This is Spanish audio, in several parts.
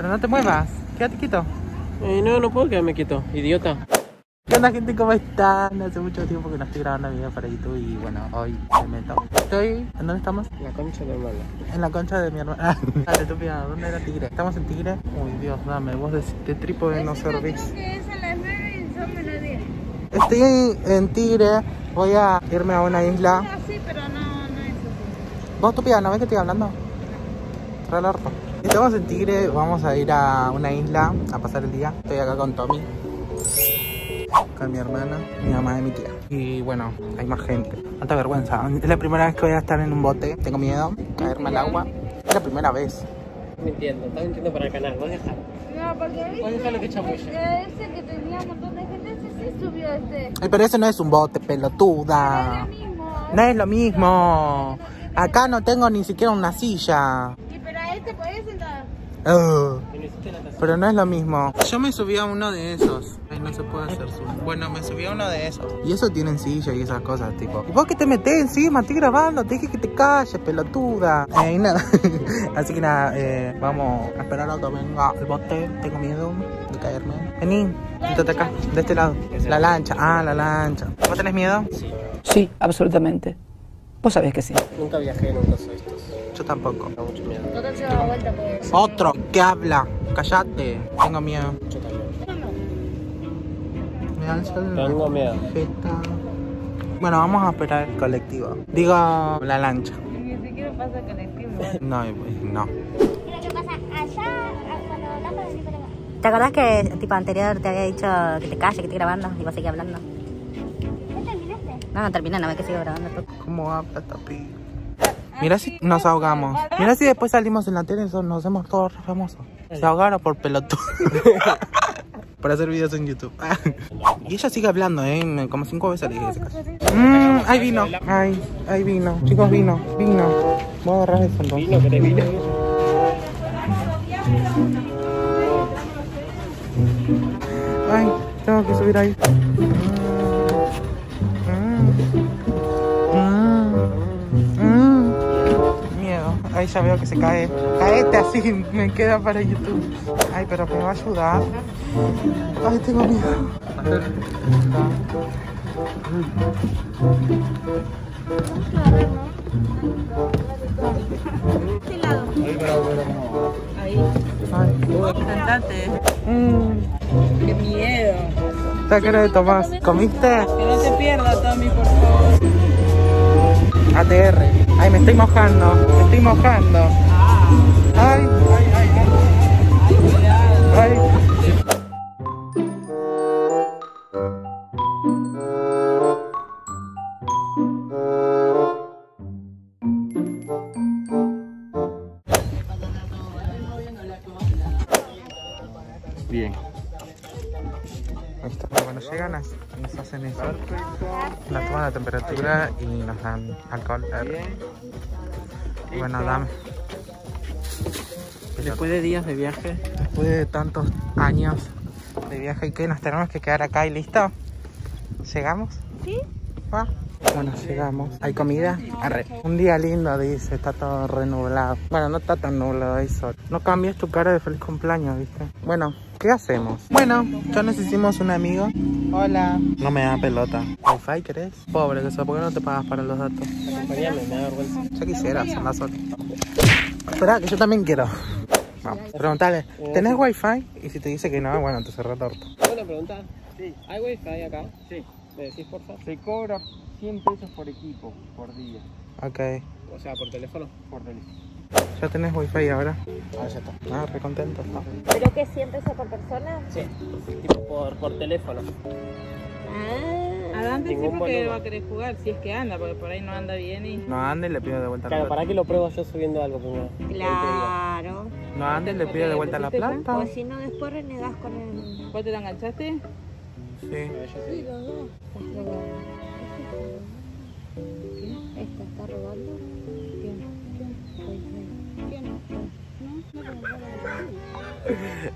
Pero no te muevas, quédate quieto. Eh, no, no puedo quedarme quieto, idiota. ¿Qué onda gente? ¿Cómo están? Hace mucho tiempo que no estoy grabando video para YouTube y bueno, hoy me meto. Estoy... ¿En dónde estamos? La concha de hermana. En la concha de mi hermana. Dale, estúpida, ¿dónde era Tigre? ¿Estamos en Tigre? Uy, Dios, dame, vos de, de trípode no servís. Creo que es a las 9 y son menos 10. Estoy en Tigre, voy a irme a una isla. Ah, sí, pero no, no es así. ¿Vos, estúpida, no ves que estoy hablando? Cerra el orto. Estamos en Tigre, vamos a ir a una isla a pasar el día. Estoy acá con Tommy, con mi hermana, mi mamá y mi tía. Y bueno, hay más gente. Tanta vergüenza. Es la primera vez que voy a estar en un bote. Tengo miedo, caerme al agua. Es la primera vez. Estás mintiendo, estás mintiendo para el canal, vos dejá. No, porque viste Vos dejalo que chamulle. ese que tenía un montón de gente, ese sí subió este. Ay, pero ese no es un bote, pelotuda. el mismo. No es lo mismo. Acá no tengo ni siquiera una silla. Podés sentar. Natación. Pero no es lo mismo. Yo me subí a uno de esos. Ay, no se puede hacer zoom. Bueno, me subí a uno de esos. Y eso tienen silla y esas cosas, tipo. ¿Y vos que te metés encima? Estoy grabando. Te dije que te calles, pelotuda. Eh, nada. Así que nada, eh, vamos a esperar a que venga el bote. Tengo miedo de caerme. Vení, siéntate acá, de este lado. La lancha. Ah, la lancha. ¿Vos tenés miedo? Sí. Sí, absolutamente. Vos sabés que sí. Nunca viajé, nunca soy estos. Yo tampoco. Me da mucho miedo. No te lleva vuelta porque. Otro que habla. Callate. Tengo miedo. Yo también. Me alza el... Tengo miedo. Jeta. Bueno, vamos a esperar el colectivo. Digo, la lancha. Ni siquiera pasa colectivo. No, no. Que pasa allá, cuando para acá. ¿Te acordás que tipo anterior te había dicho que te calles, que estoy grabando y vos seguís hablando? ¿Ya terminaste? No, no terminé, no ve que sigo grabando tú. ¿Cómo habla esta piba? Mira si nos ahogamos. Mira si después salimos en la tele y nos hacemos todos famosos. Se ahogaron por pelotudo. por hacer videos en YouTube. y ella sigue hablando, ¿eh? Como cinco veces le dije. Mmm, hay vino. Ay, hay vino. Chicos, vino, vino. Voy a agarrar eso entonces. ¿Vino? ¿Querés vino? Ay, tengo que subir ahí. Ahí ya veo que se cae. Caete así, me queda para YouTube. Ay, pero me va a ayudar. Ay, tengo miedo. Ay. Sentate. Mm. Qué miedo. Esta cara de Tomás. ¿Comiste? Que no te pierdas, Tommy, por favor. ATR. Ay, me estoy mojando. Me estoy mojando. Ay, ay. Hacen eso. Nos toman la temperatura y nos dan alcohol. Y bueno, dame. Después de días de viaje, Después de tantos años de viaje y que nos tenemos que quedar acá y listo. ¿Llegamos? ¿Sí? ¿Va? Bueno, llegamos. ¿Hay comida? Arre. Un día lindo, dice. Está todo renublado. Bueno, no está tan nublado, hay sol. No cambies tu cara de feliz cumpleaños, ¿viste? Bueno, ¿qué hacemos? Bueno, ya nos hicimos un amigo. Hola. No me da pelota. ¿Wi-Fi querés? Pobre que sos, ¿por qué no te pagas para los datos? me da vergüenza. Ya quisiera, andar solo. Espera, que yo también quiero. Vamos, preguntale, ¿tenés wifi? Y si te dice que no, bueno, te cerró torto. Buena pregunta. Sí. ¿Hay wifi acá? Sí. ¿Me decís, porfa? Se cobra 100 pesos por equipo, por día, Ok. O sea, por teléfono. por teléfono. ¿Ya tenés wifi ahora? Ah, ya está. Ah, re contento. ¿no? ¿Pero qué sientes por persona? Sí. Tipo por, por teléfono. Ah. Sí Ningún porque va a querer jugar, si es que anda, porque por ahí no anda bien y... No ande y le pido de vuelta Claro, la ¿para plata. qué lo pruebo yo subiendo algo primero? Claro. No ande y le pido de vuelta la plata. O si no, después renegas con el... ¿Vos te la enganchaste? Sí. Sí, los dos. Estás robando. Esta está robando.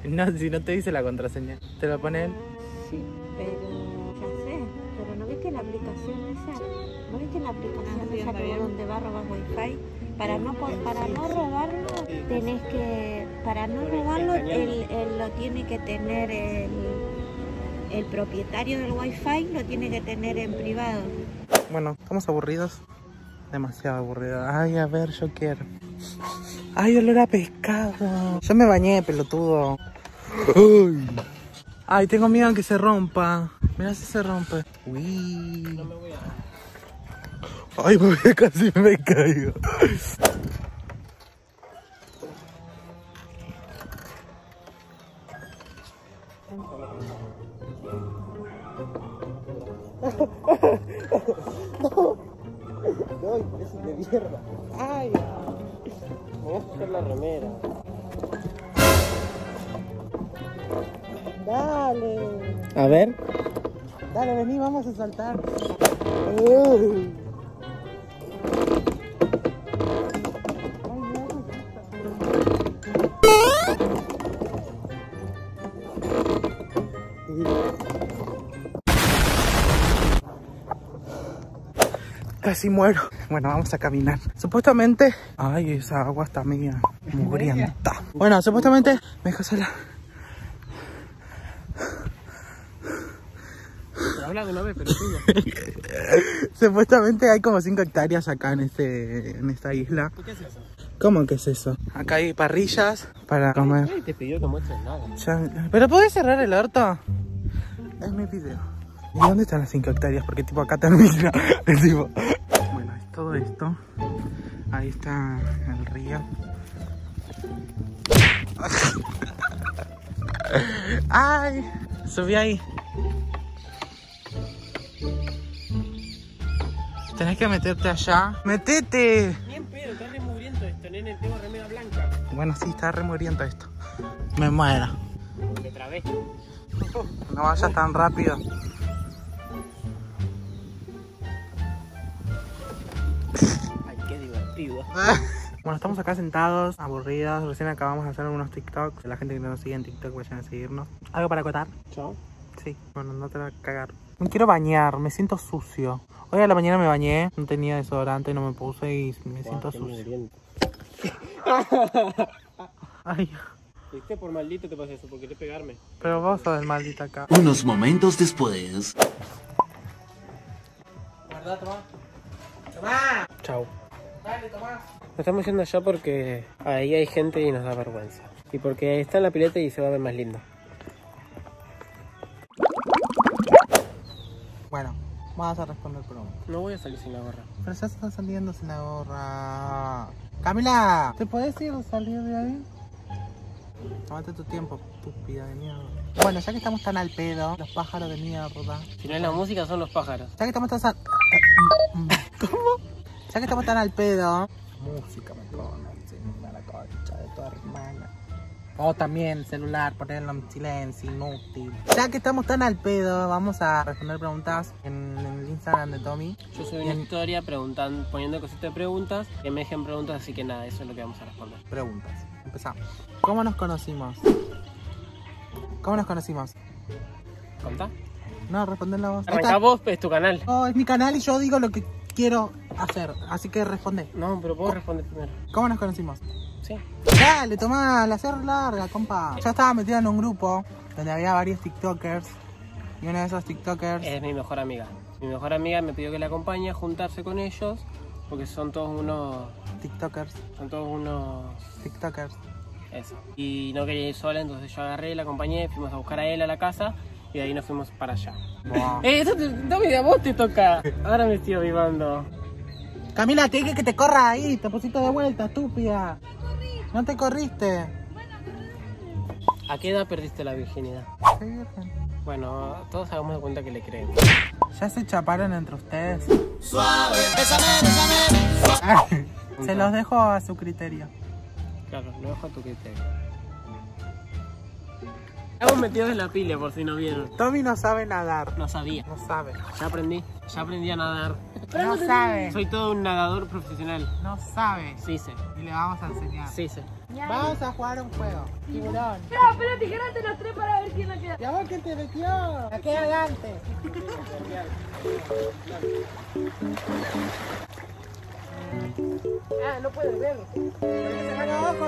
No, si no te dice la contraseña. ¿Te lo pone él? Sí, pero ya sé. Pero ¿no viste la aplicación esa? ¿No viste la aplicación Ah, esa bien. donde va a robar wifi? Para no, para no robarlo tenés que para no robarlo, él, él lo tiene que tener el, el propietario del wifi, lo tiene que tener en privado. Bueno, estamos aburridos. Demasiado aburridos. Ay, a ver, yo quiero. Ay, olor a pescado. Yo me bañé, pelotudo. Ay, Ay tengo miedo a que se rompa. Mira si se rompe. Uy. Ay, me casi me caigo. Ay, Me voy a sacar la remera. dale. A ver. Dale, vení, vamos a saltar. Uy. Casi muero. Bueno, vamos a caminar. Supuestamente... Ay, esa agua está media mugrienta. Bueno, supuestamente me dejó sola. Habla de una vez, pero. Supuestamente hay como 5 hectáreas acá en, este, en esta isla. ¿Qué es eso? ¿Cómo que es eso? Acá hay parrillas para comer. Nadie te pidió que muestres nada. Ya- ¿Pero podés cerrar el orto? Es mi video. ¿Y dónde están las 5 hectáreas? Porque tipo acá termina. Es tipo... Todo esto. Ahí está el río. ¡Ay! Subí ahí. Tenés que meterte allá. ¡Metete! Bien pedo, está re mugriento esto, nene. Tengo remera blanca. Bueno, sí, está remuriendo esto. Me muero. Me trabé. No vayas tan rápido. Divertido. Bueno, estamos acá sentados, aburridos. Recién acabamos de hacer algunos TikToks. La gente que no nos sigue en TikTok vayan a seguirnos. ¿Algo para acotar? Chao. Sí. Bueno, no te va a cagar. Me quiero bañar, me siento sucio. Hoy a la mañana me bañé, no tenía desodorante, no me puse y me siento qué sucio. Ay, Viste, por maldito te pasa eso, por querés pegarme. pero vos sos el maldito acá. Unos momentos después. ¿Verdad, Tomás? ¡Tomás! Chao. Dale, Tomás. Nos estamos yendo allá porque ahí hay gente y nos da vergüenza. Y porque está en la pileta y se va a ver más lindo. Bueno, vamos a responder preguntas. No voy a salir sin la gorra. Pero ya se están saliendo sin la gorra. Camila, ¿te puedes ir a salir de ahí? Tómate tu tiempo, estúpida de mierda. Bueno, ya que estamos tan al pedo, los pájaros de mierda. Si no es la música, son los pájaros. Ya que estamos tan. ¿Cómo? Ya que estamos tan al pedo. Música me pone encima la concha de tu hermana. O también celular, ponerlo en silencio, inútil. Ya que estamos tan al pedo, vamos a responder preguntas en, en el Instagram de Tommy. Yo subí Bien. una historia preguntando, poniendo cositas de preguntas, que me dejen preguntas, así que nada, eso es lo que vamos a responder. Preguntas. Empezamos. ¿Cómo nos conocimos? ¿Cómo nos conocimos? ¿Contá? No, responde la voz. Ahí Arrancá está. vos, es tu canal. Oh, es mi canal y yo digo lo que quiero hacer. Así que responde. No, pero puedo responder primero. ¿Cómo nos conocimos? Sí. Dale, tomá, la hacer larga, compa. Yo estaba metido en un grupo donde había varios TikTokers. Y uno de esos TikTokers. Es mi mejor amiga. Mi mejor amiga me pidió que la acompañe a juntarse con ellos, porque son todos unos... TikTokers. Son todos unos... TikTokers. Eso. Y no quería ir sola, entonces yo agarré, la acompañé, fuimos a buscar a él a la casa y de ahí nos fuimos para allá. ¡Eh, eso te, Tommy, a vos te toca! Ahora me estoy avivando. Camila, te dije que te corras ahí. Te pusiste de vuelta, estúpida. No te corriste. ¿A qué edad perdiste la virginidad? Virgen. Bueno, todos hagamos de cuenta que le creemos. ¿Ya se chaparon entre ustedes? Suave, Se los dejo a su criterio. Claro, lo dejo a tu criterio. Estamos metidos en la pila por si no vieron. Tommy no sabe nadar. No sabía. No sabe. Ya aprendí. Ya aprendí a nadar. No sabe. Soy todo un nadador profesional. No sabe. Sí sé. Y le vamos a enseñar. Sí sé. Vamos a jugar un juego. Tiburón. No, pero tijérate los tres para ver quién la queda. ¿Y a vos quién te metió? Aquí adelante. Ah, no puedes verlo. ¿Por qué se van abajo?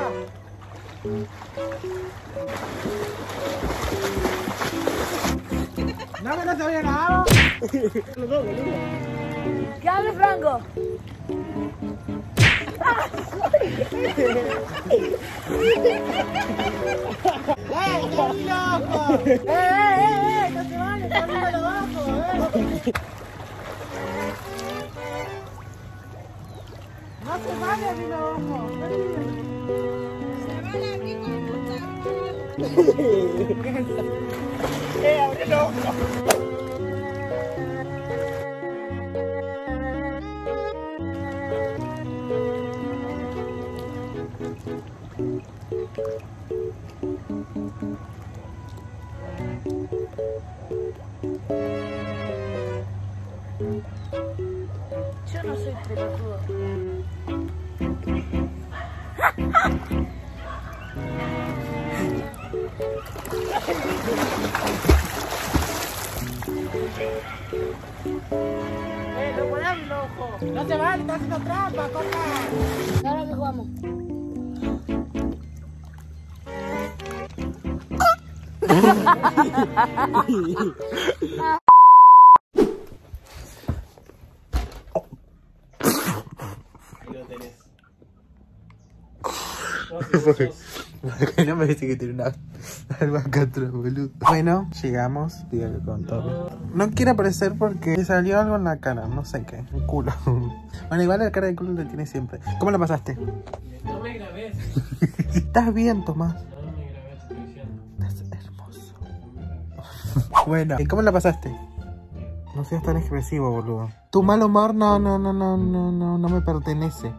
No, que no se había nada. ¿Qué hable Franco? ¡Eh, eh, eh! ¡No. ¡Eh! ¡No se vale abrir abajo! Yo no soy pelotudo. ¡Eh, no los ojos! ¡No se vale! ¡Está haciendo trampa, corta! ¿Ahora qué jugamos? Ahí lo tenés. Porque no me dice que tiene una albahaca boludo. Bueno, llegamos, dígale con todo. No quiere aparecer porque le salió algo en la cara, no sé qué, un culo. Bueno, igual la cara de culo la tiene siempre. ¿Cómo la pasaste? No me grabés. ¿Estás bien, Tomás? No me grabés, estoy diciendo. Estás hermoso. Bueno, ¿y cómo la pasaste? No seas tan expresivo, boludo. Tu mal humor no, no, no, no, no, no, no me pertenece.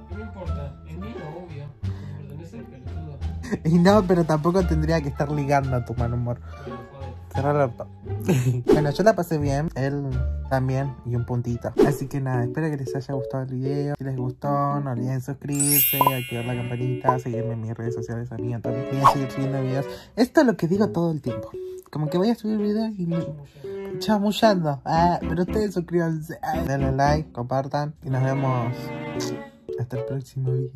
Y no, pero tampoco tendría que estar ligando a tu mal humor. Bueno, yo la pasé bien, él también, y un puntito. Así que nada, espero que les haya gustado el video. Si les gustó, no olviden suscribirse, activar la campanita, seguirme en mis redes sociales a mí, también voy a seguir subiendo videos. Esto es lo que digo todo el tiempo. Como que voy a subir videos y me... chamullando. Ah, pero ustedes suscríbanse. Ah, denle like, compartan y nos vemos hasta el próximo video.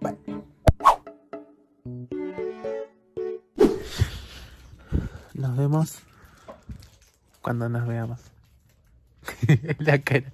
Bye. Nos vemos cuando nos veamos. la cara.